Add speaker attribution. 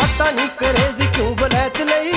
Speaker 1: पता नहीं करेज क्यों बुलैत लई